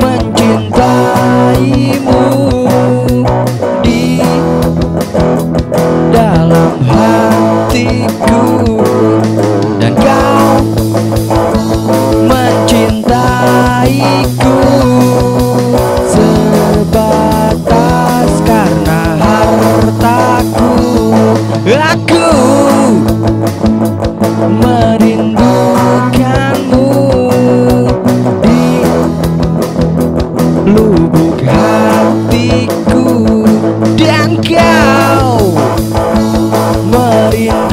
Mencintaimu di dalam hatiku lubuk hatiku dan kau merindu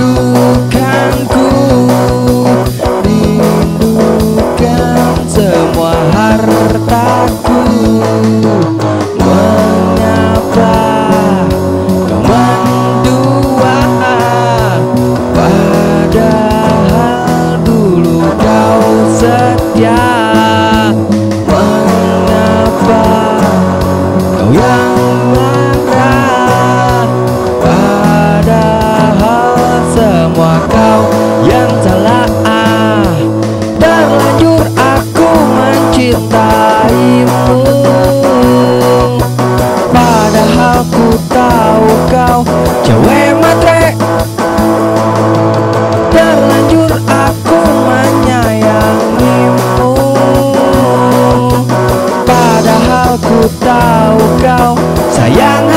tahu kau sayang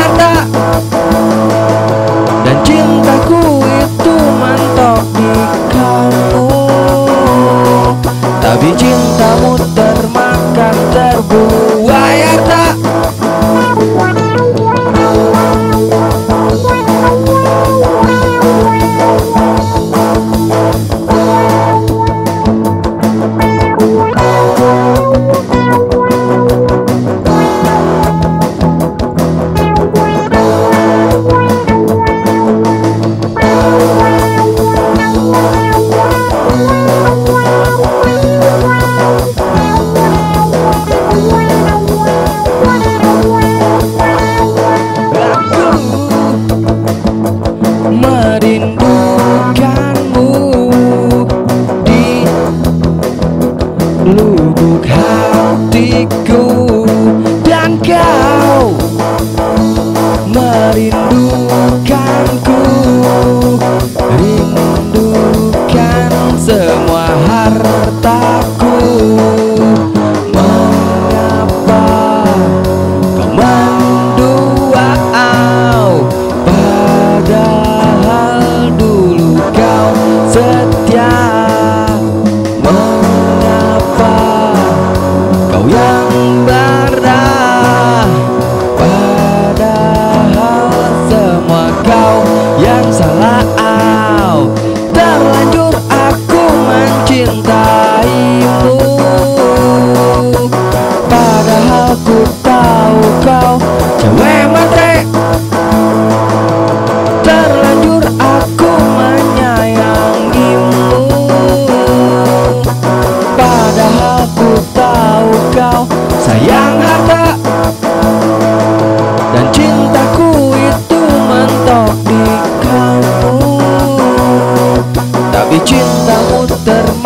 bukan semua hartaku termasuk